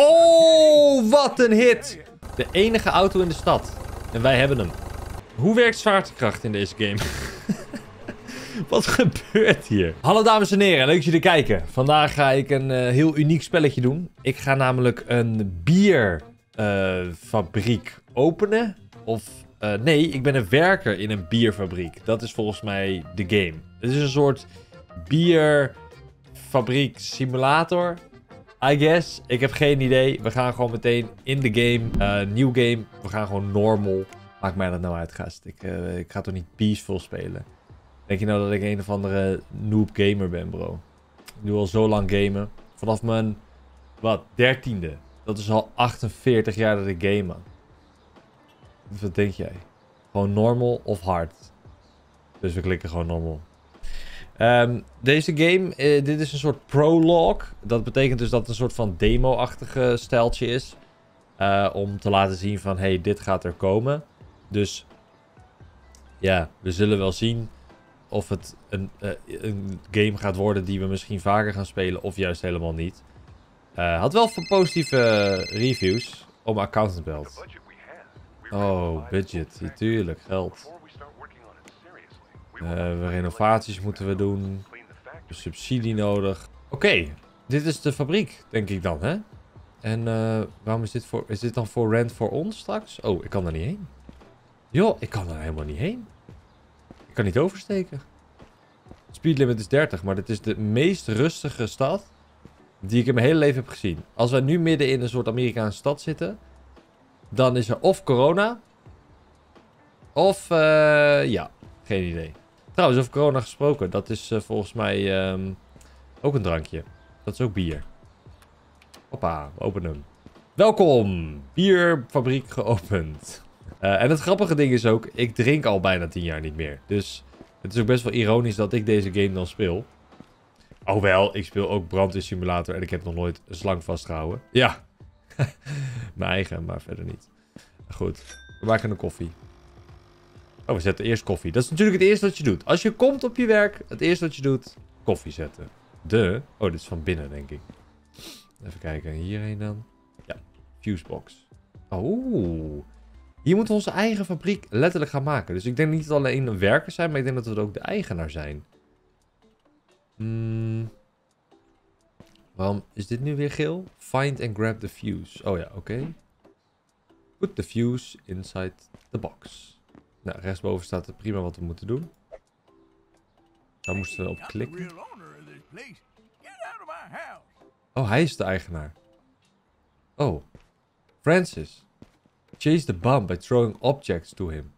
Oh, wat een hit. De enige auto in de stad. En wij hebben hem. Hoe werkt zwaartekracht in deze game? Wat gebeurt hier? Hallo dames en heren, leuk dat jullie kijken. Vandaag ga ik een eh, heel uniek spelletje doen. Ik ga namelijk een bierfabriek openen. Of eh, nee, ik ben een werker in een bierfabriek. Dat is volgens mij de game. Het is een soort bierfabriek simulator. I guess. Ik heb geen idee. We gaan gewoon meteen in de game. Uh, nieuw game. We gaan gewoon normal. Maakt mij dat nou uit, gast. Ik, uh, ik ga toch niet peaceful spelen. Denk je nou dat ik een of andere noob gamer ben, bro? Ik doe al zo lang gamen. Vanaf mijn, wat, dertiende. Dat is al 48 jaar dat ik game, man. Wat denk jij? Gewoon normal of hard? Dus we klikken gewoon normal. Um, deze game, uh, dit is een soort prologue. Dat betekent dus dat het een soort van demo-achtige steltje is. Uh, om te laten zien van, hey, dit gaat er komen. Dus, ja, we zullen wel zien of het een, uh, een game gaat worden die we misschien vaker gaan spelen of juist helemaal niet. had wel positieve reviews op mijn accountant belt. Oh, budget. Tuurlijk, geld. Uh, renovaties moeten we doen. Subsidie nodig. Oké, dit is de fabriek, denk ik dan, hè? En uh, waarom is dit voor... Is dit dan voor rent voor ons straks? Oh, ik kan er niet heen. Joh, ik kan er helemaal niet heen. Ik kan niet oversteken. Speed limit is 30, maar dit is de meest rustige stad die ik in mijn hele leven heb gezien. Als wij nu midden in een soort Amerikaanse stad zitten, dan is er of corona, of uh, ja, geen idee. Trouwens, over corona gesproken. Dat is uh, volgens mij um, ook een drankje. Dat is ook bier. Hoppa, we openen hem. Welkom! Bierfabriek geopend. Uh, en het grappige ding is ook, ik drink al bijna 10 jaar niet meer. Dus het is ook best wel ironisch dat ik deze game dan speel. Alhoewel, ik speel ook brand simulator en ik heb nog nooit een slang vastgehouden. Ja, mijn eigen, maar verder niet. Goed, we maken een koffie. Oh, we zetten eerst koffie. Dat is natuurlijk het eerste wat je doet. Als je komt op je werk, het eerste wat je doet, koffie zetten. De. Oh, dit is van binnen, denk ik. Even kijken, hierheen dan. Ja, fusebox. Oh. Hier moeten we onze eigen fabriek letterlijk gaan maken. Dus ik denk niet dat het alleen een werker zijn, maar ik denk dat we ook de eigenaar zijn. Hmm. Waarom is dit nu weer geel? Find and grab the fuse. Oh ja, oké. Put the fuse inside the box. Nou, rechtsboven staat het prima wat we moeten doen. Daar moesten we op klikken. Oh, hij is de eigenaar. Oh. Francis. Chase the bomb by throwing objects to him.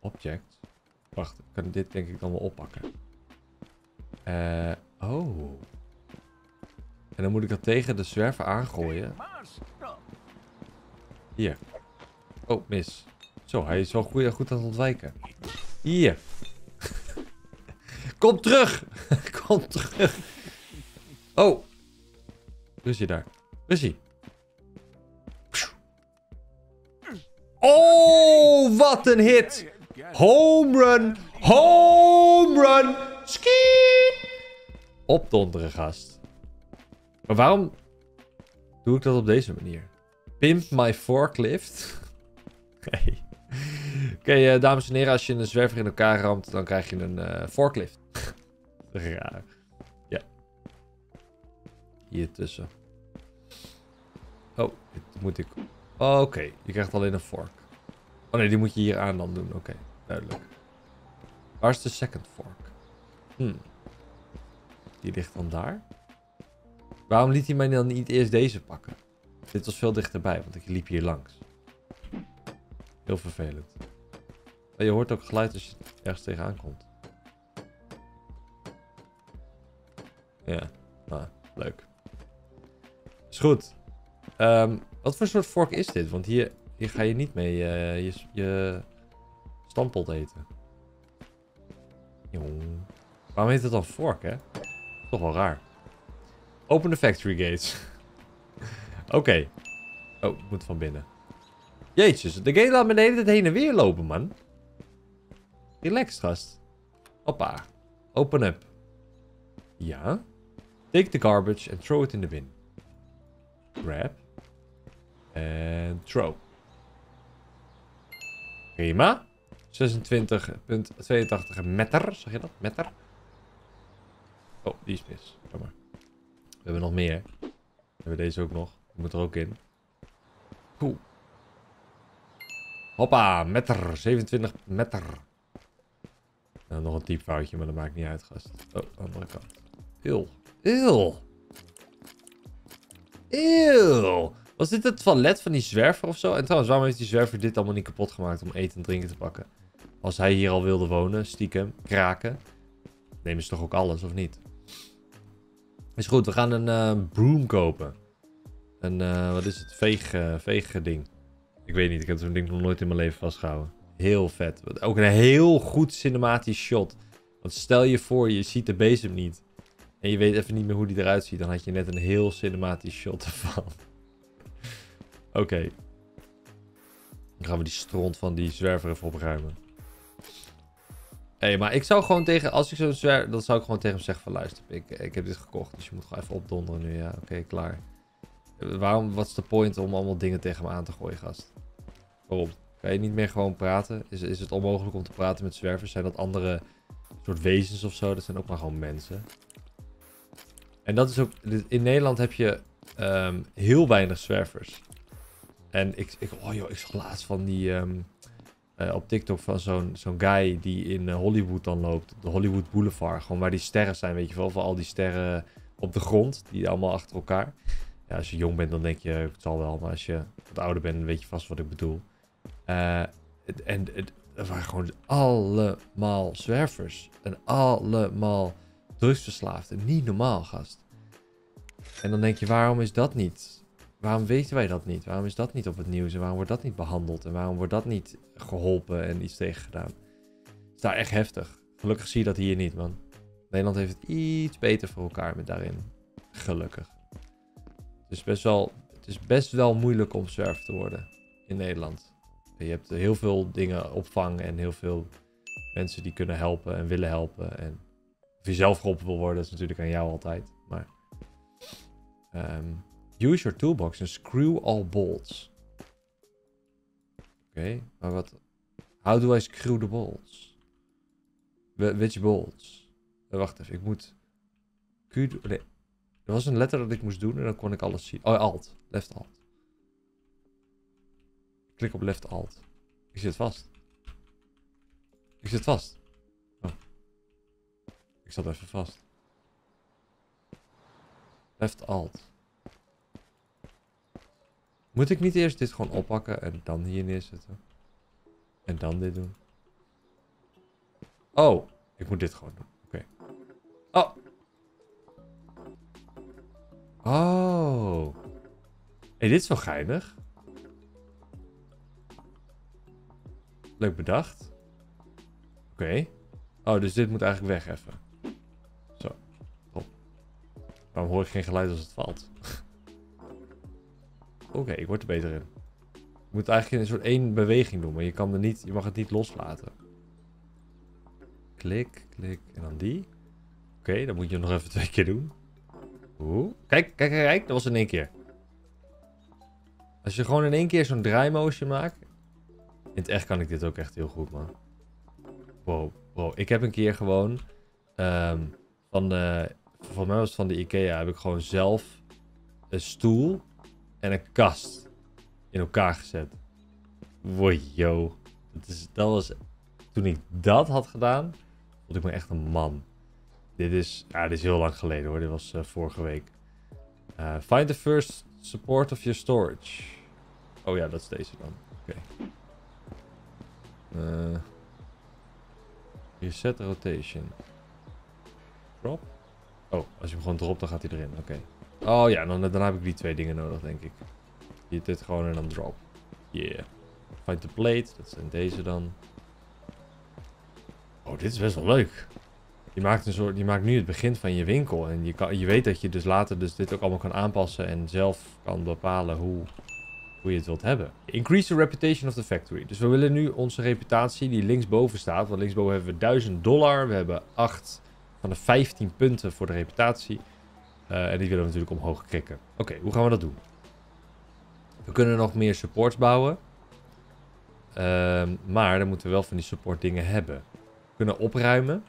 Objects? Wacht, ik kan dit denk ik dan wel oppakken. Eh, oh. En dan moet ik dat tegen de zwerver aangooien. Hier. Oh, mis. Zo, hij is wel goed, goed aan het ontwijken. Hier. Kom terug. Kom terug. Oh. Russie daar. Russie. Oh, wat een hit. Home run. Home run. Ski. Opdonderen, gast. Maar waarom doe ik dat op deze manier? Pimp my forklift. Nee. Oké, uh, dames en heren, als je een zwerver in elkaar ramt, dan krijg je een uh, forklift. Raar. Ja. Hier tussen. Oh, dit moet ik... Oké, je krijgt alleen een fork. Oh nee, die moet je hier aan dan doen. Oké, duidelijk. Waar is de second fork? Hmm. Die ligt dan daar. Waarom liet hij mij dan niet eerst deze pakken? Dit was veel dichterbij, want ik liep hier langs. Heel vervelend. Je hoort ook geluid als je ergens tegenaan komt. Ja, nou, leuk. Is goed. Um, wat voor soort vork is dit? Want hier, hier ga je niet mee uh, je, je eten. Jong. Waarom heet het dan vork, hè? Toch wel raar. Open de factory gates. Oké. Oh, ik moet van binnen. Jeetjes, de game laat hele tijd heen en weer lopen, man. Relax, gast. Hoppa. Open up. Ja. Take the garbage and throw it in the bin. Grab. En throw. Prima. 26,82 meter. Zeg je dat? Meter? Oh, die is mis. Jammer. We hebben nog meer. We hebben deze ook nog. Die moet er ook in. Cool. Hoppa, meter. 27 meter. Nou, nog een typfoutje, maar dat maakt niet uit, gast. Oh, andere kant. Eeuw. Eeuw. Eeuw. Was dit het toilet van die zwerver of zo? En trouwens, waarom heeft die zwerver dit allemaal niet kapot gemaakt om eten en drinken te pakken? Als hij hier al wilde wonen, stiekem, kraken. Nemen ze toch ook alles, of niet? Is goed, we gaan een uh, broom kopen. Een, uh, wat is het, veeg, uh, veeg ding. Ik weet niet, ik heb zo'n ding nog nooit in mijn leven vastgehouden. Heel vet. Ook een heel goed cinematisch shot. Want stel je voor, je ziet de bezem niet. En je weet even niet meer hoe die eruit ziet. Dan had je net een heel cinematisch shot ervan. Oké. Dan gaan we die stront van die zwerver even opruimen. Hé, hey, maar ik zou gewoon tegen... Als ik zo'n zwerver... Dan zou ik gewoon tegen hem zeggen van... Luister, ik, ik heb dit gekocht. Dus je moet gewoon even opdonderen nu. Ja, oké, klaar. Waarom... Wat is de point om allemaal dingen tegen me aan te gooien, gast? Waarom? Kan je niet meer gewoon praten? Is, is het onmogelijk om te praten met zwervers? Zijn dat andere soort wezens of zo? Dat zijn ook maar gewoon mensen. En dat is ook... In Nederland heb je um, heel weinig zwervers. En ik, ik, oh joh, ik zag laatst van die... Um, uh, op TikTok van zo'n zo'n guy die in uh, Hollywood dan loopt. De Hollywood Boulevard. Gewoon waar die sterren zijn, weet je wel. Van al die sterren op de grond. Die allemaal achter elkaar. Ja, als je jong bent, dan denk je, het zal wel. Maar als je wat ouder bent, dan weet je vast wat ik bedoel. Uh, en het waren gewoon allemaal zwervers. En allemaal drugsverslaafden. Niet normaal, gast. En dan denk je, waarom is dat niet? Waarom weten wij dat niet? Waarom is dat niet op het nieuws? En waarom wordt dat niet behandeld? En waarom wordt dat niet geholpen en iets tegen gedaan? Het is daar echt heftig. Gelukkig zie je dat hier niet, man. Nederland heeft het iets beter voor elkaar met daarin. Gelukkig. Het is best wel, het is best wel moeilijk om zwerver te worden in Nederland. Je hebt heel veel dingen opvang en heel veel mensen die kunnen helpen en willen helpen. En of je zelf geholpen wil worden, is natuurlijk aan jou altijd. Maar um, use your toolbox and screw all bolts. Oké, maar wat... How do I screw the bolts? Which bolts? Uh, wacht even, ik moet... Q... Er was een letter dat ik moest doen en dan kon ik alles zien. Oh, alt. Left alt. Klik op left alt. Ik zit vast. Ik zit vast. Oh. Ik zat even vast. Left alt. Moet ik niet eerst dit gewoon oppakken en dan hier neerzetten? En dan dit doen? Oh, ik moet dit gewoon doen. Oké. Oh. Oh. Hey, dit is wel geinig. Leuk bedacht. Oké. Oh, dus dit moet eigenlijk weg even. Zo. Top. Waarom hoor ik geen geluid als het valt? Oké, ik word er beter in. Je moet eigenlijk een soort één beweging doen, maar je, kan er niet, je mag het niet loslaten. Klik, klik en dan die. Oké, dan moet je nog even twee keer doen. Oeh. Kijk, kijk, kijk, kijk. Dat was in één keer. Als je gewoon in één keer zo'n draaimotion maakt. In het echt kan ik dit ook echt heel goed, man. Wow, wow. Ik heb een keer gewoon... Um, van. Voor mij was het van de Ikea. Heb ik gewoon zelf een stoel en een kast in elkaar gezet. Wow, yo. Dat, is, dat was... Toen ik dat had gedaan, vond ik me echt een man. Dit is, ja, dit is heel lang geleden hoor. Dit was uh, vorige week. Uh, find the first support of your storage. Oh ja, dat is deze dan. Oké. Okay. Uh, reset rotation. Drop? Oh, als je hem gewoon dropt, dan gaat hij erin. Oké. Oh ja, dan, dan heb ik die twee dingen nodig, denk ik. Hier dit gewoon en dan drop. Yeah. Find the plate. Dat zijn deze dan. Oh, dit is best wel leuk. Je maakt, een soort, je maakt nu het begin van je winkel. En je, kan, je weet dat je dus later dus dit ook allemaal kan aanpassen. En zelf kan bepalen hoe, hoe je het wilt hebben. Increase the reputation of the factory. Dus we willen nu onze reputatie die linksboven staat. Want linksboven hebben we 1000 dollar. We hebben 8 van de 15 punten voor de reputatie. Uh, en die willen we natuurlijk omhoog krikken. Oké, hoe gaan we dat doen? We kunnen nog meer supports bouwen. Ehm, maar dan moeten we wel van die support dingen hebben. We kunnen opruimen.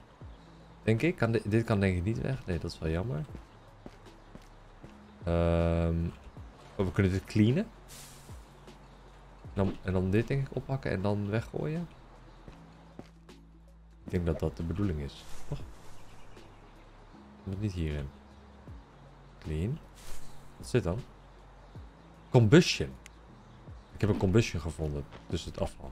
Denk ik. Kan dit, dit kan denk ik niet weg. Nee, dat is wel jammer. Ehm, oh, we kunnen dit cleanen. En dan, en dan dit denk ik oppakken en dan weggooien. Ik denk dat dat de bedoeling is. Toch? Moet niet hierin. Clean. Wat zit dan? Combustion. Ik heb een combustion gevonden tussen het afval.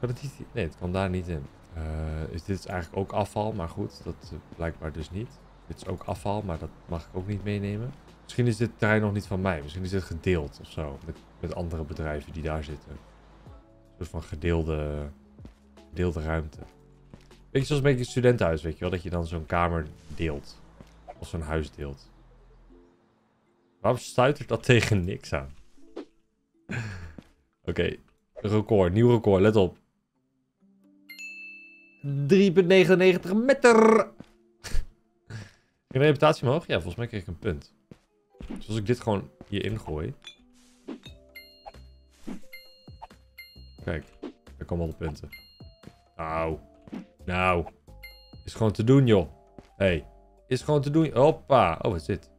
Kan het niet... Nee, het kan daar niet in. Uh, is dit is eigenlijk ook afval, maar goed, dat uh, blijkbaar dus niet. Dit is ook afval, maar dat mag ik ook niet meenemen. Misschien is dit terrein nog niet van mij. Misschien is dit gedeeld of zo. Met andere bedrijven die daar zitten. Een soort van gedeelde, gedeelde ruimte. Beetje zoals een beetje een studentenhuis, weet je wel. Dat je dan zo'n kamer deelt. Of zo'n huis deelt. Waarom stuitert dat tegen niks aan? Oké, record, nieuw record, let op. 3,99 meter. Een reputatie omhoog? Ja, volgens mij kreeg ik een punt. Dus als ik dit gewoon hierin gooi. Kijk, daar komen al punten. Nou, nou. Is gewoon te doen, joh. hey, is gewoon te doen. Hoppa. Oh, wat is dit?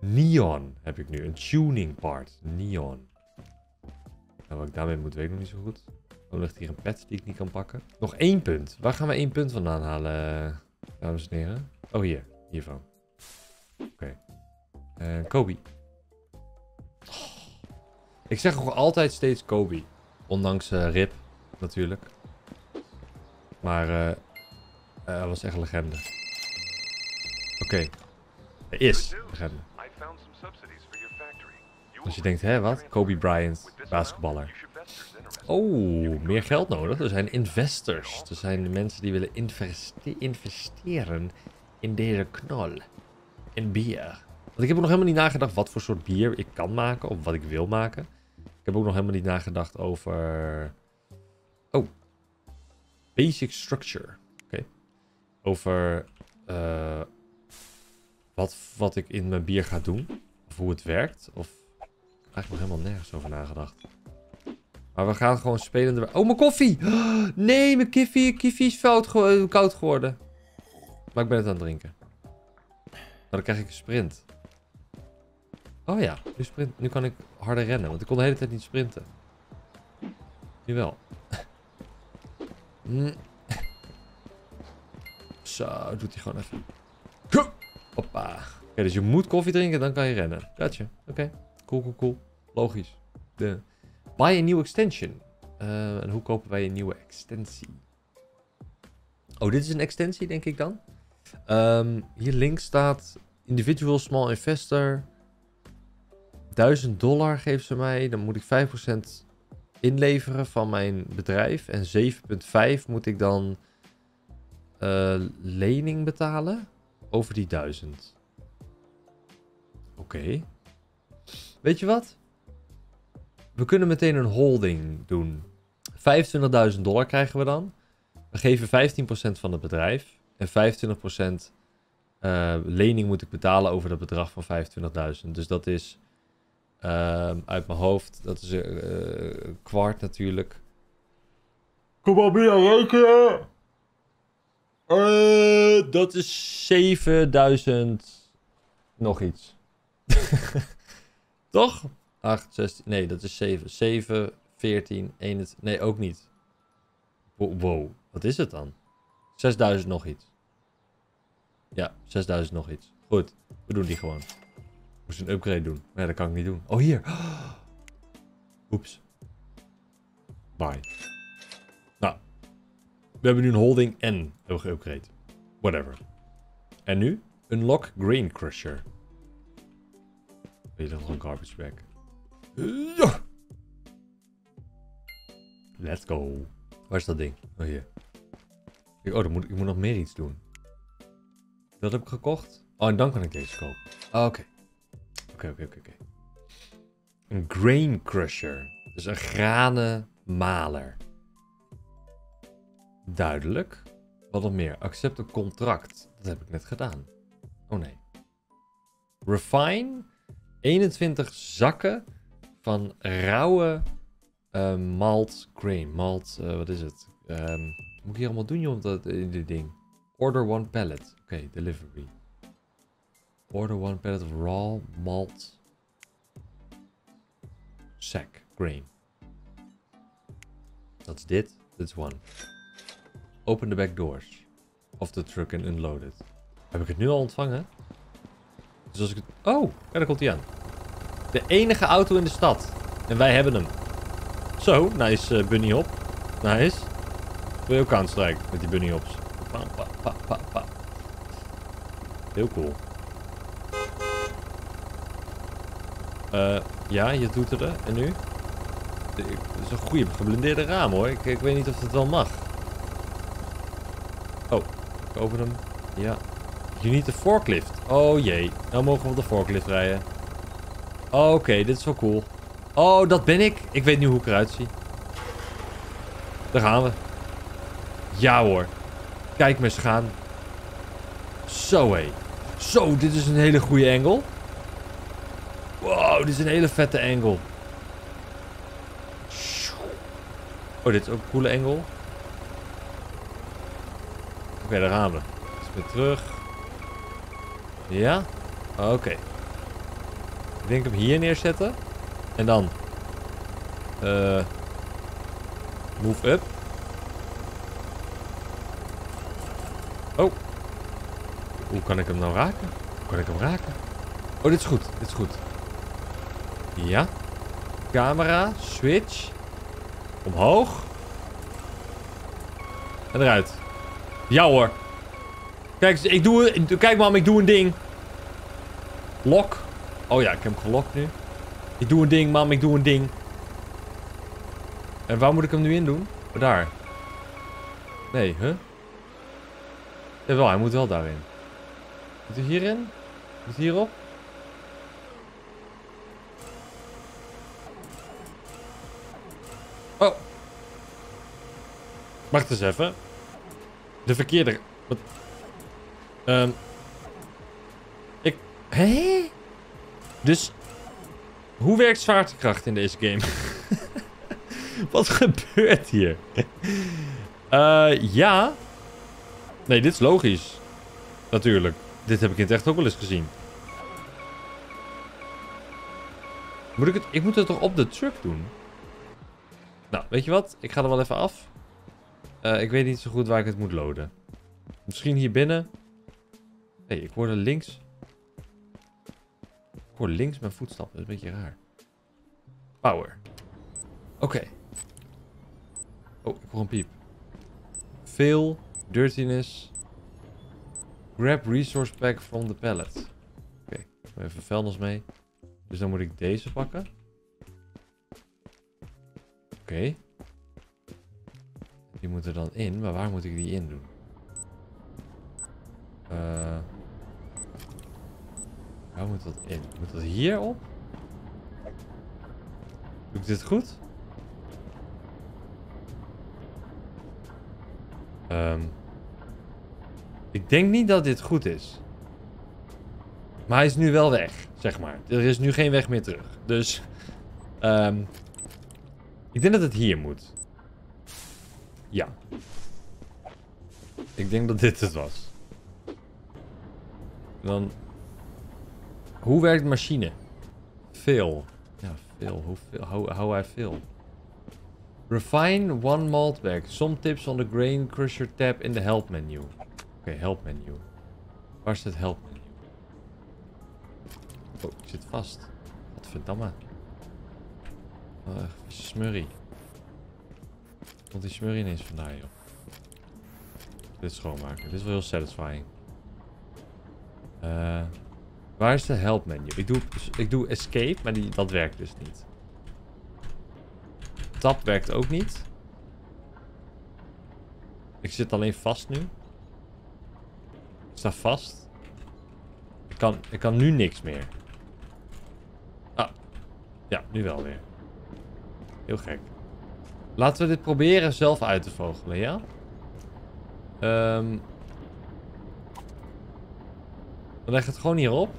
Neon heb ik nu. Een tuning part. Neon. Wat ik daarmee moet, weet ik nog niet zo goed. Dan ligt hier een pet die ik niet kan pakken. Nog één punt. Waar gaan we één punt vandaan halen, dames en heren? Oh, hier. Hiervan. Oké. Okay. Uh, Kobe. Ik zeg nog altijd steeds Kobe. Ondanks uh, Rip, natuurlijk. Maar uh, hij was echt legende. Oké. Okay. Hij is legende. Als je denkt, hè, wat? Kobe Bryant, basketballer. Oh, meer geld nodig. Er zijn investors. Er zijn mensen die willen investe investeren in deze knol. In bier. Want ik heb nog helemaal niet nagedacht wat voor soort bier ik kan maken. Of wat ik wil maken. Ik heb ook nog helemaal niet nagedacht over... Oh. Basic structure. Oké. Over... Uh, wat, wat ik in mijn bier ga doen. Of hoe het werkt. Of... Eigenlijk nog helemaal nergens over nagedacht. Maar we gaan gewoon spelen. Oh, mijn koffie! Nee, mijn kiffie, kiffie is fout ge koud geworden. Maar ik ben het aan het drinken. Dan krijg ik een sprint. Oh ja, nu, sprint, nu kan ik harder rennen. Want ik kon de hele tijd niet sprinten. Nu wel. Mm. Zo, doet hij gewoon even. Hoppa. Oké, dus je moet koffie drinken, dan kan je rennen. Gotcha. Oké. Cool, cool, cool. Logisch. De... Buy een nieuwe extension. Uh, en hoe kopen wij een nieuwe extensie? Oh, dit is een extensie, denk ik dan. Um, hier links staat individual small investor. 1000 dollar geeft ze mij. Dan moet ik 5% inleveren van mijn bedrijf. En 7,5 moet ik dan uh, lening betalen over die 1000. Oké. Weet je wat? We kunnen meteen een holding doen. 25.000 dollar krijgen we dan. We geven 15% van het bedrijf. En 25% uh, eh, lening moet ik betalen over dat bedrag van 25.000. Dus dat is uh, uit mijn hoofd. Dat is een kwart natuurlijk. Kom maar meer rekenen. Uh, dat is 7000 nog iets. Toch? 8, 16, nee, dat is 7. 7, 14, 21, nee, ook niet. Wow, wat is het dan? 6000 nog iets. Ja, 6000 nog iets. Goed, we doen die gewoon. Moest een upgrade doen. Ja, dat kan ik niet doen. Oh, hier. Oeps. Bye. Nou. We hebben nu een holding en een geupgrade. Whatever. En nu? Unlock Grain Crusher. Weet je nog een garbage bag? Ja. Let's go. Waar is dat ding? Oh, hier. Oh, dan moet, ik moet nog meer iets doen. Dat heb ik gekocht. Oh, en dan kan ik deze kopen. Oké. Oké, oké, oké, oké. Een grain crusher. Dus een granenmaler. Duidelijk. Wat nog meer? Accept een contract. Dat heb ik net gedaan. Oh nee. Refine. 21 zakken van rauwe eh, malt grain. Malt, eh, wat is het? Ehm, wat moet ik hier allemaal doen, joh, dat, dit ding? Order one pallet. Oké, delivery. Order one pallet of raw malt sack grain. Dat is dit. Dit is one. Open the back doors of the truck and unload it. Heb ik het nu al ontvangen? Dus als ik het... Oh, daar komt hij aan. De enige auto in de stad. En wij hebben hem. Zo, nice uh, bunny hop. Nice. Wil je ook aanstrijken met die bunny hops? Pa, pa, pa. Heel cool. Eh, ja, je doet het er. En nu? Het is een goede geblindeerde raam hoor. Ik, ik weet niet of het wel mag. Oh, ik open hem. Ja. You need a forklift. Oh jee. Nou mogen we op de forklift rijden. Oké, dit is wel cool. Oh, dat ben ik. Ik weet nu hoe ik eruit zie. Daar gaan we. Ja hoor. Kijk me eens gaan. Zo hé. Zo, dit is een hele goede angle. Wow, dit is een hele vette angle. Oh, dit is ook een coole angle. Oké, daar gaan we. Dus weer terug. Ja? Oké. Ik denk hem hier neerzetten. En dan... eh move up. Oh. Hoe kan ik hem nou raken? Hoe kan ik hem raken? Oh, dit is goed. Dit is goed. Ja. Camera. Switch. Omhoog. En eruit. Ja hoor. Kijk, ik doe, kijk mam, ik doe een ding. Lok. Oh ja, ik heb hem gelokt nu. Ik doe een ding, mam, ik doe een ding. En waar moet ik hem nu in doen? Oh, daar. Nee, huh? Jawel, hij moet wel daarin. Moet hij hierin? Moet hij hierop? Wacht eens even. De verkeerde... Wat? Ehm. ik... Hé? Dus... Hoe werkt zwaartekracht in deze game? Wat gebeurt hier? Eh, ja. Nee, dit is logisch. Natuurlijk. Dit heb ik in het echt ook wel eens gezien. Moet ik het... Ik moet het toch op de truck doen? Nou, weet je wat? Ik ga er wel even af. Uh, ik weet niet zo goed waar ik het moet loaden. Misschien hier binnen. Hé, hey, ik hoorde links. Ik hoor links mijn voetstappen. Dat is een beetje raar. Power. Oké. Oh, ik hoor een piep. Veel dirtiness. Grab resource pack from the pallet. Oké, okay. even vuilnis mee. Dus dan moet ik deze pakken. Oké. Die moeten dan in, maar waar moet ik die in doen? Uh, waar moet dat in? Moet dat hier op? Doe ik dit goed? Um, ik denk niet dat dit goed is. Maar hij is nu wel weg, zeg maar. Er is nu geen weg meer terug. Dus... Um, ik denk dat het hier moet. Ja. Ik denk dat dit het was. Dan... Hoe werkt machine? Veel. Ja, veel. Hoeveel? How, how I feel. Refine one malt bag. Some tips on the grain crusher tab in the help menu. Oké, help menu. Waar is het help menu? Oh, ik zit vast. Wat verdamme. Oh, smurrie. Komt die smurrie ineens vandaar, joh. Dit schoonmaken. Dit is wel heel satisfying. Uh, waar is de help menu? Ik doe, ik doe escape, maar die, dat werkt dus niet. Tab werkt ook niet. Ik zit alleen vast nu. Ik sta vast. Ik kan, ik kan nu niks meer. Ah. Ja, nu wel weer. Heel gek. Laten we dit proberen zelf uit te vogelen, ja? Um, leg het gewoon hierop.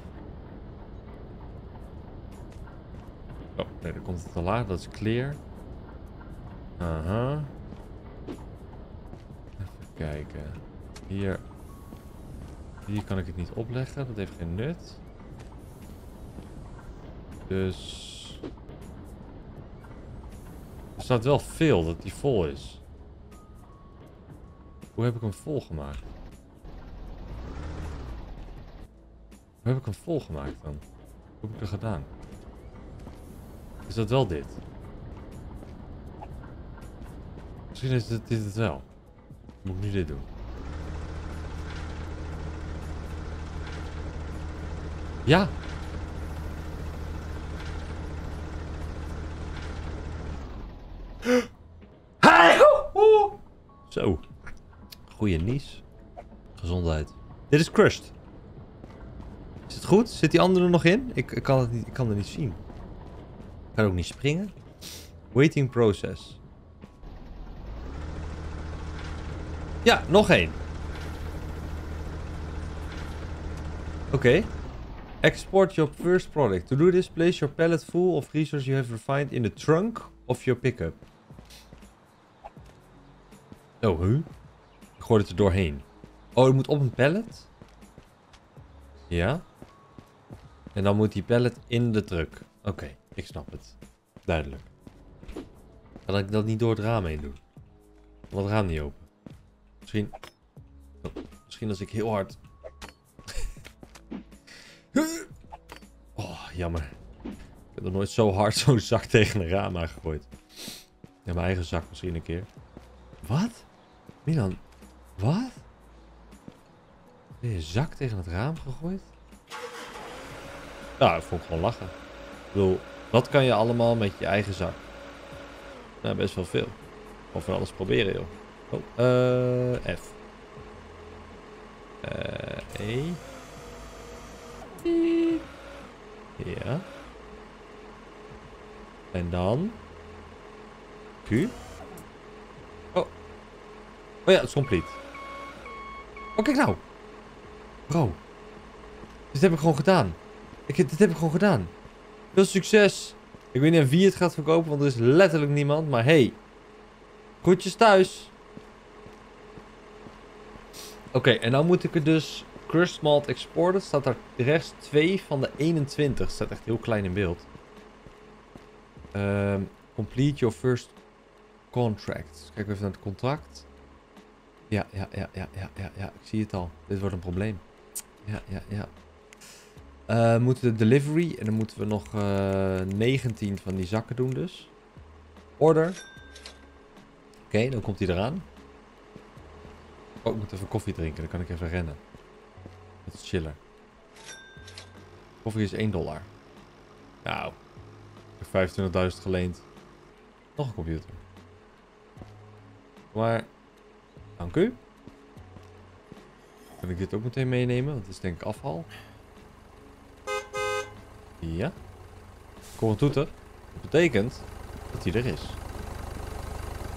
Oh, nee, dan komt het te laat. Dat is clear. Aha. Even kijken. Hier. Hier kan ik het niet opleggen. Dat heeft geen nut. Dus... Er staat wel veel dat die vol is. Hoe heb ik hem vol gemaakt? Hoe heb ik hem vol gemaakt dan? Hoe heb ik dat gedaan? Is dat wel dit? Misschien is dit, dit het wel. Moet ik nu dit doen? Ja! Zo. Goeie nies. Gezondheid. Dit is crushed. Is het goed? Zit die andere er nog in? Ik, kan het niet, ik kan het niet zien. Ik kan ook niet springen. Waiting process. Ja, nog één. Oké. Export your first product. To do this, place your pallet full of resources you have refined in the trunk of your pickup. Oh, huh? Gooi het er doorheen. Oh, het moet op een pallet? Ja. En dan moet die pallet in de truck. Oké, ik snap het. Duidelijk. Kan ik dat niet door het raam heen doen? Want het raam niet open. Misschien... Oh, misschien als ik heel hard... oh, jammer. Ik heb nog nooit zo hard zo'n zak tegen een raam aangegooid. Ja, mijn eigen zak misschien een keer. Wat? Milan, wat? Ben je zak tegen het raam gegooid? Ja, dat vond ik gewoon lachen. Ik bedoel, wat kan je allemaal met je eigen zak? Nou, best wel veel. Of van alles proberen, joh. Oh, eh, F. Eh, E. Ja. En dan... Q. Oh. Oh ja, het is complete. Oh, kijk nou. Bro. Dit heb ik gewoon gedaan. Ik, dit heb ik gewoon gedaan. Veel succes. Ik weet niet wie het gaat verkopen, want er is letterlijk niemand. Maar hey. Groetjes thuis. Oké, en dan moet ik er dus... Crushed Malt Exported staat daar rechts 2 van de 21. Staat echt heel klein in beeld. Ehm, complete your first contract. Kijk even naar het contract. Ja, ja, ja, ja, ja, ja, ja. Ik zie het al. Dit wordt een probleem. Ja, ja, ja. Uh, moeten de delivery. En dan moeten we nog uh, 19 van die zakken doen dus. Order. Oké, dan komt hij eraan. Oh, ik moet even koffie drinken. Dan kan ik even rennen. Dat is chiller. Koffie is 1 dollar. Nou. Ik heb 25.000 geleend. Nog een computer. Maar. Dank u. Kan ik dit ook meteen meenemen? Want het is denk ik afval. Ja. Een toeter. Dat betekent dat hij er is.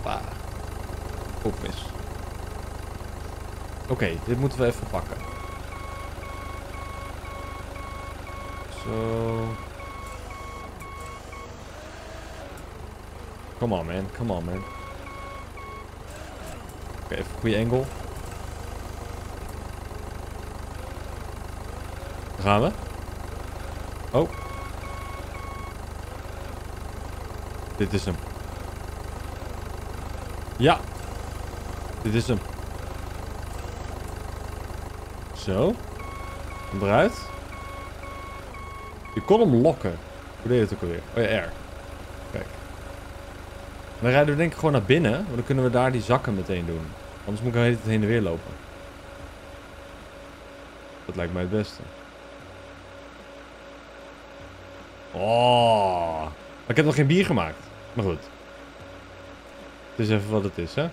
Bah. Ook mis. Oké, dit moeten we even pakken. Zo. Come on man, come on man. Okay, even een goede angle. Daar gaan we. Oh. Dit is hem. Ja. Dit is hem. Zo. Kom eruit. Je kon hem lokken. Hoe deed het ook alweer? Oh ja, R. Kijk. Dan rijden we denk ik gewoon naar binnen. Want dan kunnen we daar die zakken meteen doen. Anders moet ik tijd heen en weer lopen. Dat lijkt mij het beste. Oh. Maar ik heb nog geen bier gemaakt. Maar goed. Het is even wat het is, hè.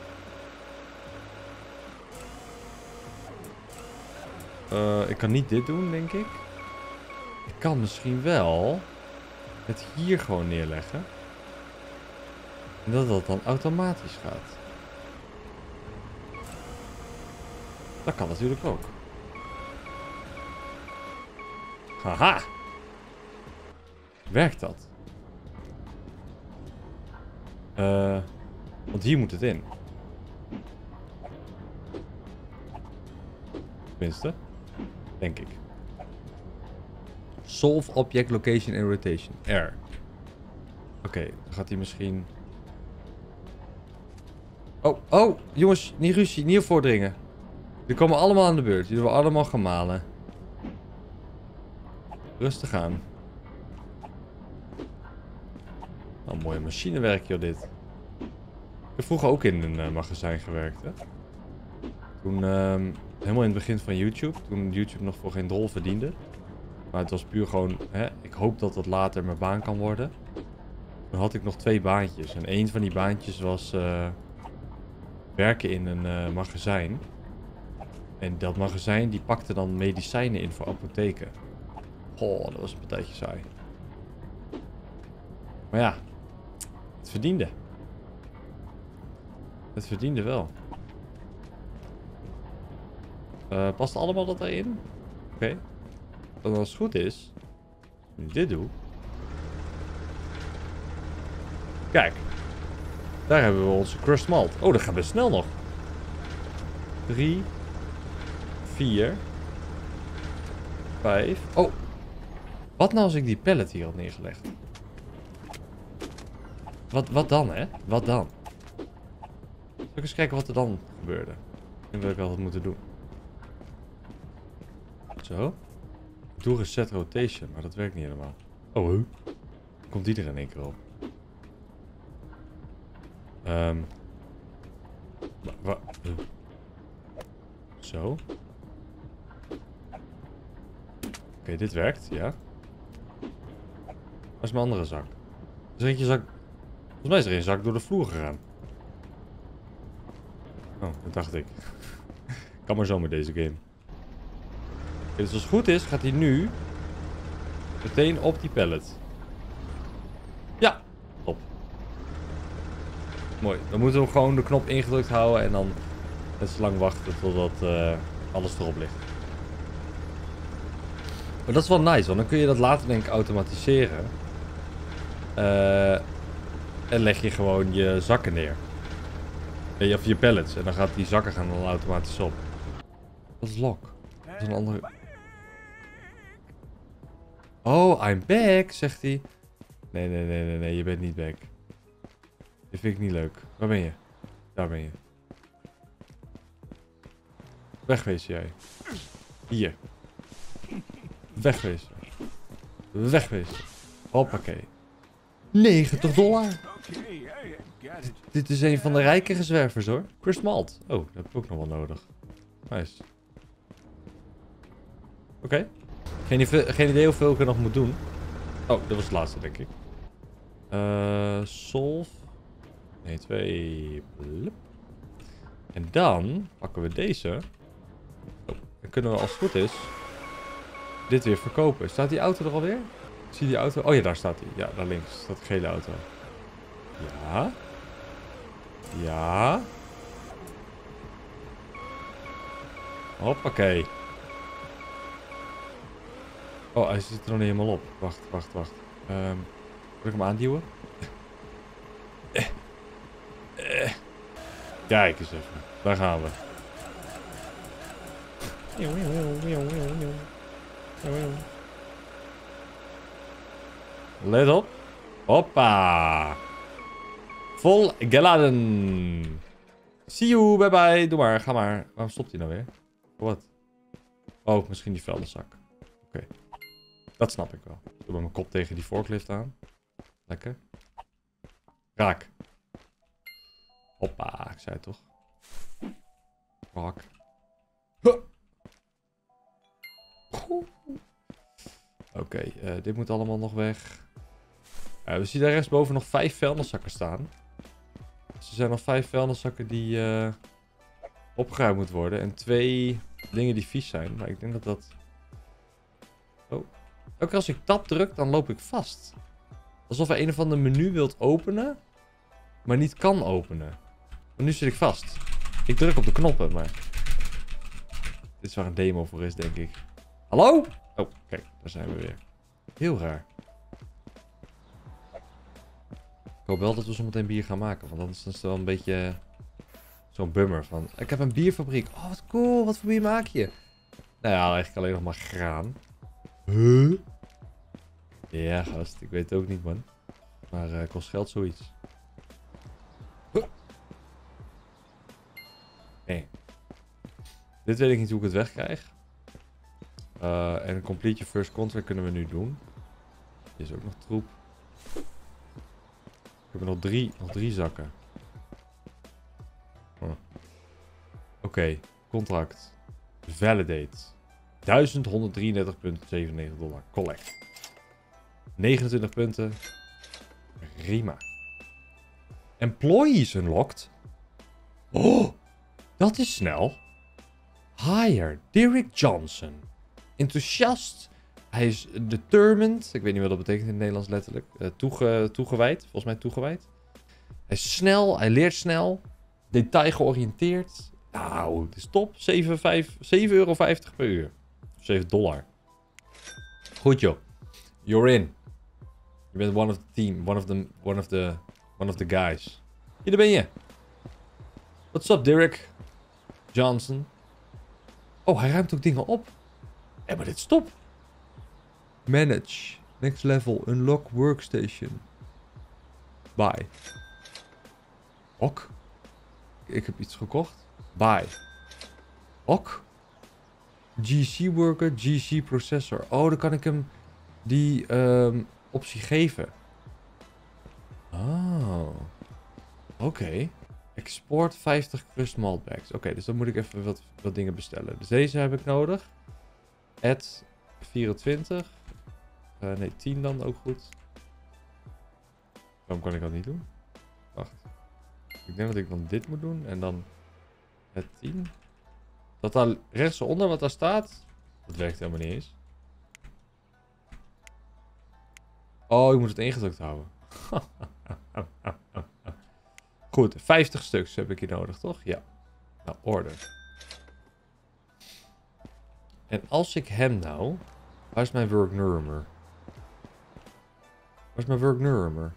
Uh, ik kan niet dit doen, denk ik. Ik kan misschien wel het hier gewoon neerleggen. En dat dat dan automatisch gaat. Dat kan natuurlijk ook. Haha! Werkt dat? Eh, want hier moet het in. Tenminste. Denk ik. Solve object location and rotation. R. Oké, dan gaat hij misschien... Oh, oh, jongens, niet ruzie, niet voordringen. Die komen allemaal aan de beurt. Die worden allemaal gemalen. Rustig aan. Oh, mooie machinewerk, joh, dit. Ik heb vroeger ook in een uh, magazijn gewerkt, hè. Toen, um, helemaal in het begin van YouTube. Toen YouTube nog voor geen drol verdiende. Maar het was puur gewoon, hè, ik hoop dat dat later mijn baan kan worden. Toen had ik nog twee baantjes. En een van die baantjes was uh, werken in een uh, magazijn. En dat magazijn die pakte dan medicijnen in voor apotheken. Oh, dat was een partijtje saai. Maar ja, het verdiende. Het verdiende wel. Uh, past allemaal dat erin? Oké. Okay. Als het goed is, dit doe. Kijk. Daar hebben we onze crushed malt. Oh, dat gaat best snel nog. 3, 4, 5. Oh. Wat nou als ik die pallet hier had neergelegd? Wat, wat dan, hè? Wat dan? Zal eens kijken wat er dan gebeurde? Denk dat ik wat moeten doen. Zo. Doe reset rotation, maar dat werkt niet helemaal. Oh, huh? Komt die er in één keer op? Um, Zo. Oké, dit werkt, ja. Waar is mijn andere zak? Is er eentje zak... Volgens mij is er een zak door de vloer gegaan. Oh, dat dacht ik. kan maar zo met deze game. Dus als het goed is, gaat hij nu meteen op die pallet. Ja, top. Mooi. Dan moeten we gewoon de knop ingedrukt houden en dan net zo lang wachten totdat uh, alles erop ligt. Maar dat is wel nice, want dan kun je dat later denk ik automatiseren. Uh, en leg je gewoon je zakken neer. Of je pallets. En dan gaat die zakken gaan dan automatisch op. Dat is lock. Dat is een andere... Oh, I'm back, zegt hij. Nee, nee, nee, nee, nee, je bent niet back. Dit vind ik niet leuk. Waar ben je? Daar ben je. Wegwezen jij. Hier. Wegwezen. Wegwezen. Hoppakee. 90 dollar. Dit is een van de rijkere zwervers hoor. Chris Malt. Oh, dat heb ik ook nog wel nodig. Nice. Oké. Okay. Geen, geen, idee hoeveel ik er nog moet doen. Oh, dat was het laatste denk ik. Uh, solve. Nee, twee. Blup. En dan pakken we deze. Oh, dan kunnen we als het goed is dit weer verkopen. Staat die auto er alweer? Ik zie die auto. Oh ja, daar staat hij. Ja, daar links de gele auto. Ja. Ja. Hoppakee. Oh, hij zit er nog helemaal op. Wacht, wacht, wacht. Um, moet ik hem aanduwen? Eh. Eh. Kijk eens even. Daar gaan we. Let op. Hoppa. Vol geladen. See you, bye bye. Doe maar, ga maar. Waarom stopt hij nou weer? Wat? Oh, misschien die vuilniszak. Oké. Dat snap ik wel. Ik doe mijn kop tegen die forklift aan. Lekker. Raak. Hoppa, ik zei toch. Raak. Oké, uh, dit moet allemaal nog weg. Uh, we zien daar rechtsboven nog vijf vuilniszakken staan. Dus er zijn nog vijf vuilniszakken die uh, opgeruimd moeten worden. En twee dingen die vies zijn. Maar ik denk dat dat... Oh. Ook als ik tab druk, dan loop ik vast. Alsof hij een of ander menu wilt openen. Maar niet kan openen. Maar nu zit ik vast. Ik druk op de knoppen, maar... Dit is waar een demo voor is, denk ik. Hallo? Oh, kijk, daar zijn we weer. Heel raar. Ik hoop wel dat we zo meteen bier gaan maken. Want anders is het wel een beetje zo'n bummer van... Ik heb een bierfabriek. Oh, wat cool. Wat voor bier maak je? Nou ja, eigenlijk alleen nog maar graan. Huh? Ja, gast. Ik weet het ook niet, man. Maar uh, kost geld zoiets. Dit weet ik niet hoe ik het wegkrijg. Uh, en complete your first contract kunnen we nu doen. Is ook nog troep. We hebben nog drie, nog drie zakken. Oh. Oké, contract. Validate. 1133,97 dollar. Collect. 29 punten. Prima. Employees unlocked. Oh, dat is snel. Hire Derek Johnson. Enthousiast. Hij is determined. Ik weet niet wat dat betekent in het Nederlands letterlijk. Toege, toegewijd. Volgens mij toegewijd. Hij is snel. Hij leert snel. Detail georiënteerd. Nou, het is top. 7,50 euro per uur. 7 dollar. Goed joh. You're in. Je bent one of the team. One of the, one of the, one of the guys. Hier, ben je. What's up, Derek? Johnson. Oh, hij ruimt ook dingen op. Ja, maar dit stop. Manage. Next level. Unlock workstation. Bye. Ok. Ik heb iets gekocht. Bye. Ok. GC worker, GC processor. Oh, dan kan ik hem die um, optie geven. Oh. Oké. Export 50 crust malt bags. Oké, dus dan moet ik even wat, wat dingen bestellen. Dus deze heb ik nodig. Add 24. Uh, nee, 10 dan ook goed. Waarom kan ik dat niet doen? Wacht. Ik denk dat ik dan dit moet doen en dan het 10. Dat daar rechtsonder wat daar staat, dat werkt helemaal niet eens. Oh, ik moet het ingedrukt houden. Goed, 50 stuks heb ik hier nodig, toch? Ja. Nou, order. En als ik hem nou... Waar is mijn work number? Waar is mijn work number?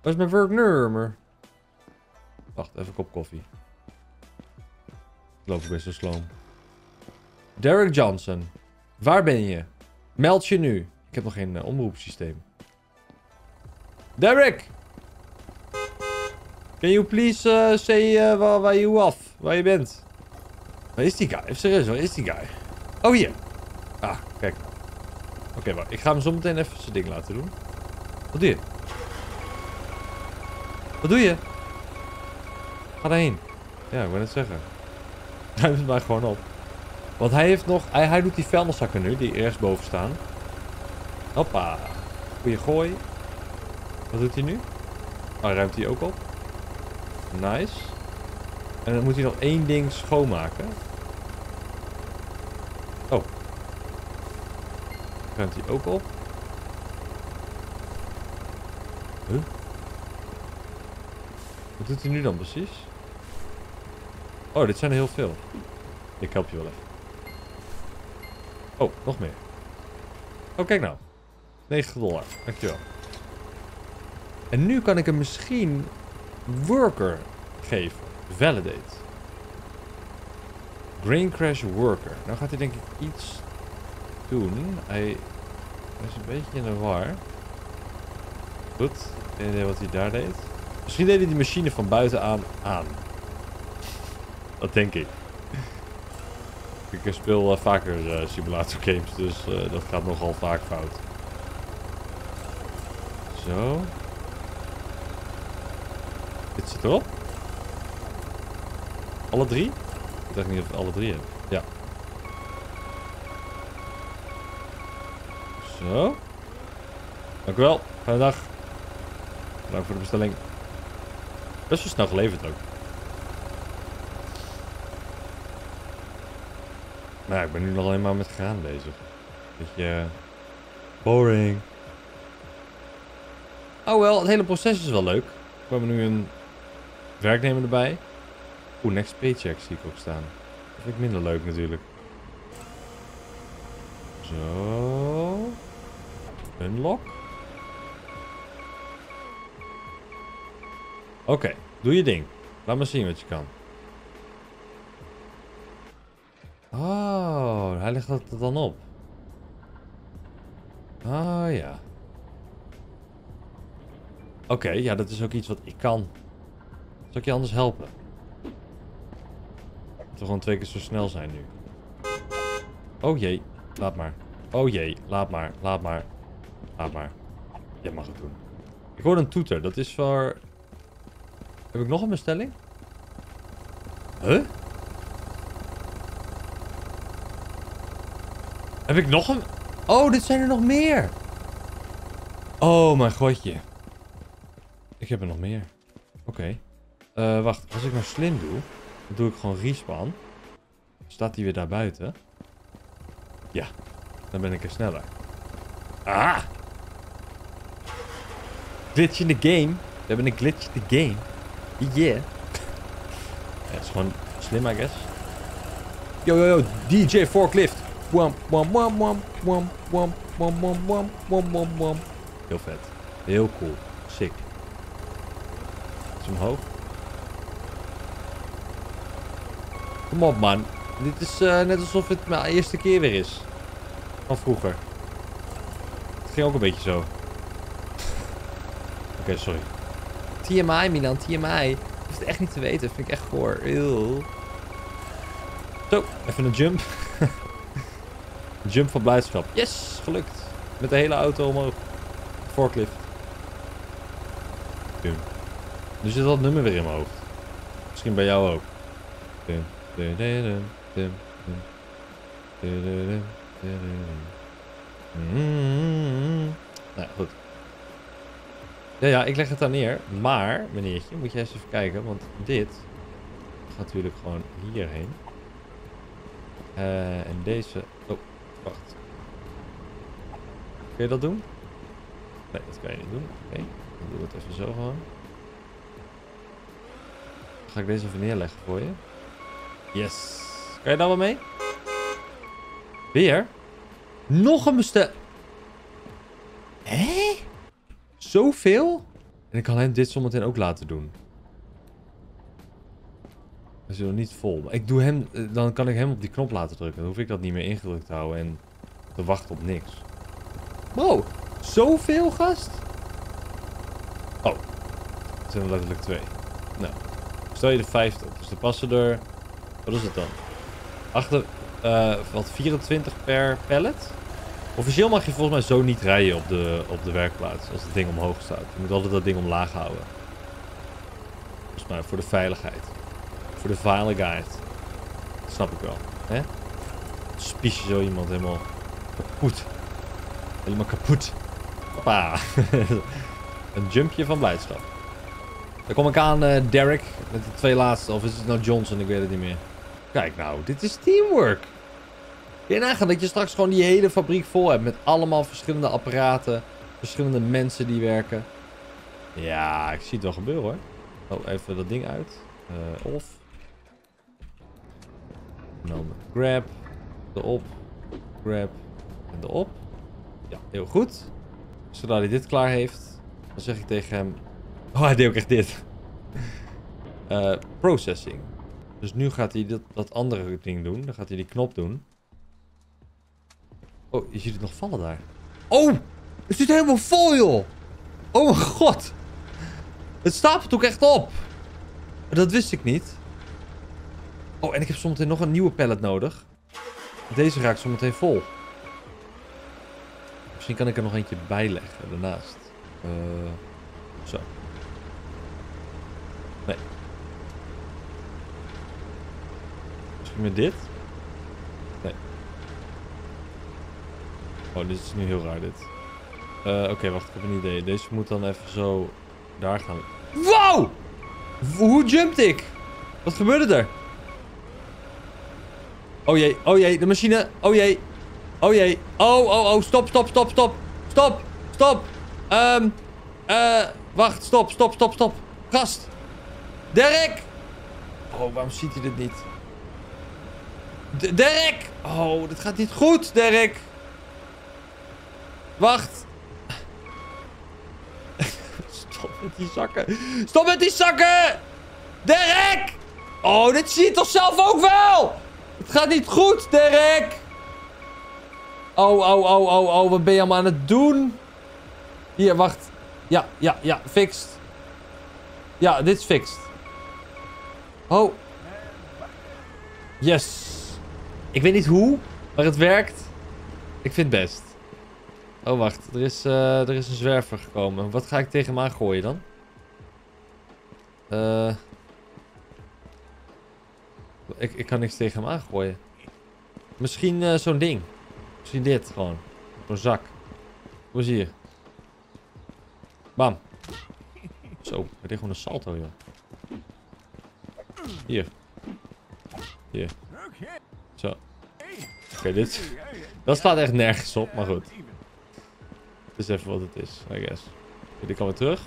Waar is mijn work number? Wacht, even een kop koffie. Ik loop best zo sloom. Derek Johnson. Waar ben je? Meld je nu. Ik heb nog geen uh, omroepsysteem. Derek! Can you please uh, say uh, waar, waar je af? Waar je bent? Waar is die guy? Even serieus, waar is die guy? Oh, hier. Ah, kijk. Oké, wacht. Ik ga hem zo meteen even zijn ding laten doen. Wat doe je? Wat doe je? Ga daarheen. Ja, ik wil het zeggen. Ruim het maar gewoon op. Want hij heeft nog... Hij, hij doet die vuilniszakken nu, die rechtsboven staan. Hoppa. Goeie gooi. Wat doet hij nu? Oh, ruimt hij ook op. Nice. En dan moet hij nog één ding schoonmaken. Oh. Ruimt hij ook op. Huh? Wat doet hij nu dan precies? Oh, dit zijn er heel veel. Ik help je wel even. Oh, nog meer. Oh, kijk nou. 90 dollar. Dankjewel. En nu kan ik hem misschien worker geven. Validate. Grain Crash Worker. Nou gaat hij denk ik iets doen. Hij is een beetje in de war. Goed. Geen idee wat hij daar deed. Misschien deed hij die machine van buitenaan aan. Dat denk ik. Ik speel uh, vaker uh, simulator games, dus uh, dat gaat nogal vaak fout. Zo. Zit erop. Alle drie? Ik weet niet of ik alle drie heb. Ja. Zo. Dank u wel. Fijne dag. Bedankt voor de bestelling. Best wel snel geleverd ook. Nou, ik ben nu nog alleen maar met graan bezig. Beetje boring. Oh wel, het hele proces is wel leuk. We hebben nu een werknemer erbij. Oeh, next paycheck zie ik ook staan. Dat vind ik minder leuk natuurlijk. Zo. Unlock. Oké, doe je ding. Laat me zien wat je kan. Oh, hij legt dat dan op. Ah ja. Oké, ja, dat is ook iets wat ik kan. Zal ik je anders helpen? Dat we gewoon twee keer zo snel zijn nu. Oh jee, laat maar. Oh jee, laat maar, laat maar. Laat maar. Jij mag het doen. Ik hoor een toeter, dat is voor... Heb ik nog een bestelling? Huh? Heb ik nog een... Oh, dit zijn er nog meer. Oh mijn godje. Ik heb er nog meer. Oké. Eh, wacht, als ik nou slim doe, dan doe ik gewoon respawn. Staat hij weer daar buiten? Ja, dan ben ik er sneller. Ah! Glitch in de game. We hebben een glitch in de game. Yeah. het is gewoon slim, I guess. Yo, yo, yo. DJ Forklift. Wam, wam, wam, wam, wam, wam, wam, wam, wam, wam, wam, wam. Heel vet. Heel cool. Sick. Is omhoog. Kom op, man. Dit is uh, net alsof het mijn eerste keer weer is. Van vroeger. Het ging ook een beetje zo. Oké, okay, sorry. TMI, Milan, TMI. Je hoeft het echt niet te weten. vind ik echt goor. Eeuw. Zo, even een jump. jump van blijdschap. Yes, gelukt. Met de hele auto omhoog. Forklift. Dum. Nu zit dat nummer weer in mijn hoofd. Misschien bij jou ook. Dum, Nou, goed. Ja, ja, ik leg het daar neer. Maar, meneertje, moet je eens even kijken. Want dit gaat natuurlijk gewoon hierheen. Uh, en deze... Oh, wacht. Kun je dat doen? Nee, dat kan je niet doen. Oké, okay. dan doen we even zo gewoon. ga ik deze even neerleggen voor je. Yes. Kan je daar wel mee? Weer? Nog een bestel... Hé? Zoveel? En ik kan hem dit zometeen ook laten doen. Hij is nog niet vol. Maar ik doe hem... Eh, dan kan ik hem op die knop laten drukken. Dan hoef ik dat niet meer ingedrukt te houden en te wachten op niks. Wow. Zoveel, gast? Oh. Het zijn er letterlijk twee. Nou. Stel je de 50. Dus er passen er... Wat is het dan? Achter... Uh, wat 24 per pallet? Officieel mag je volgens mij zo niet rijden op de, op de werkplaats. Als het ding omhoog staat. Je moet altijd dat ding omlaag houden. Volgens mij voor de veiligheid. Voor de veiligheid. Dat snap ik wel. Hè? Je zo iemand helemaal kapot. Helemaal kapot. Hoppa. Een jumpje van blijdschap. Dan kom ik aan, uh, Derek. Met de twee laatste. Of is het nou Johnson? Ik weet het niet meer. Kijk nou, dit is teamwork. Kun je nagaan dat je straks gewoon die hele fabriek vol hebt. Met allemaal verschillende apparaten. Verschillende mensen die werken. Ja, ik zie het wel gebeuren hoor. Oh, even dat ding uit. Uh, off. Dan grab. Erop. Grab. En erop. Ja, heel goed. Zodra hij dit klaar heeft, dan zeg ik tegen hem... Oh, hij deed ook echt dit. Uh, processing. Dus nu gaat hij dat, dat andere ding doen. Dan gaat hij die knop doen. Oh, je ziet het nog vallen daar. Oh! Het zit helemaal vol, joh! Oh mijn god! Het stapelt ook echt op! Dat wist ik niet. Oh, en ik heb zometeen nog een nieuwe pallet nodig. Deze raakt zometeen vol. Misschien kan ik er nog eentje bij leggen daarnaast. Uh, zo. Nee. Met dit? Nee. Oh, dit is nu heel raar dit. Uh, Oké, wacht, ik heb een idee. Deze moet dan even zo daar gaan. Wow! Hoe jumpte ik? Wat gebeurde er? Oh jee, oh jee, de machine. Oh jee. Oh jee. Oh, oh, oh, stop, stop, stop, stop. Stop, stop. Ehm, uh, wacht, stop, stop, stop, stop. Gast. Derek. Oh, waarom ziet hij dit niet? Derek. Oh, dit gaat niet goed, Derek. Wacht. stop. Met die zakken. Stop met die zakken! Derek! Oh, dit zie je toch zelf ook wel? Het gaat niet goed, Derek! Oh, oh, oh, oh, oh. Wat ben je allemaal aan het doen? Hier, wacht. Ja, ja, ja. Fixed. Ja, dit is fixed. Oh. Yes. Ik weet niet hoe, maar het werkt. Ik vind het best. Oh, wacht. Er is, uh, er is een zwerver gekomen. Wat ga ik tegen hem aangooien dan? Eh... ik, ik kan niks tegen hem aangooien. Misschien uh, zo'n ding. Misschien dit gewoon. Zo'n zak. Hoe is hier? Bam. Zo, ik deed gewoon een salto, joh. Hier. Zo. Oké, dit... Dat staat echt nergens op, maar goed. Dit is even wat het is, I guess. Okay, die kan weer terug.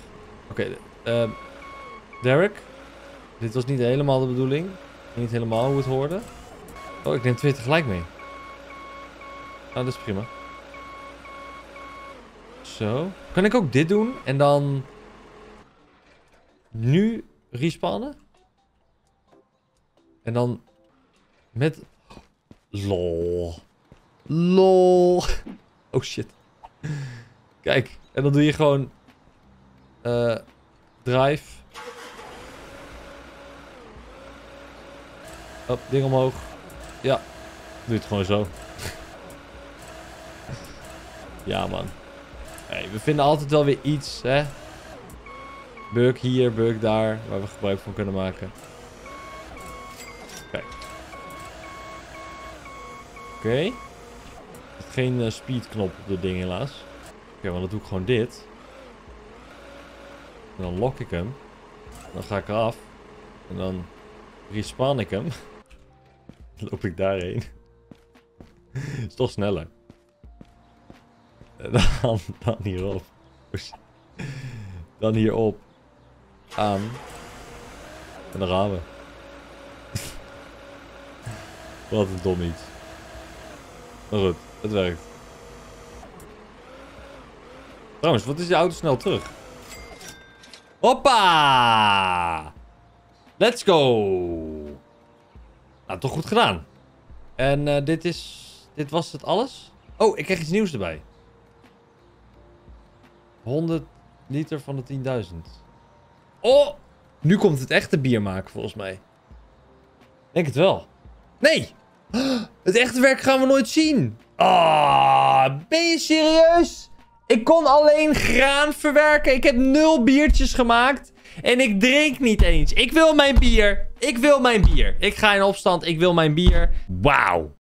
Oké, okay, uh, Derek. Dit was niet helemaal de bedoeling. Niet helemaal hoe het hoorde. Oh, ik neem twee tegelijk mee. Nou, dat is prima. Zo. Kan ik ook dit doen en dan... Nu respawnen? En dan... Met... Lol. Lol. Oh shit. Kijk. En dan doe je gewoon... Uh, drive. Op, ding omhoog. Ja. Doe het gewoon zo. ja, man. Hey, we vinden altijd wel weer iets, hè. Bug hier, bug daar, waar we gebruik van kunnen maken. Kijk. Geen uh, speedknop op dit ding helaas. Oké, okay, want dan doe ik gewoon dit. Dan lock ik hem. Dan ga ik eraf. En dan respawn ik hem. dan loop ik daarheen. is toch sneller. Dan, dan hierop. Dan hierop. Aan. En dan gaan we. Wat een dom iets. Maar goed, het werkt. Trouwens, wat is die auto snel terug? Hoppa! Let's go! Nou, toch goed gedaan. En uh, dit is... Dit was het alles? Oh, ik krijg iets nieuws erbij. 100 liter van de 10.000. Oh! Nu komt het echte bier maken, volgens mij. Denk het wel. Nee! Het echte werk gaan we nooit zien. Ah, ben je serieus? Ik kon alleen graan verwerken. Ik heb nul biertjes gemaakt. En ik drink niet eens. Ik wil mijn bier. Ik wil mijn bier. Ik ga in opstand. Ik wil mijn bier. Wauw.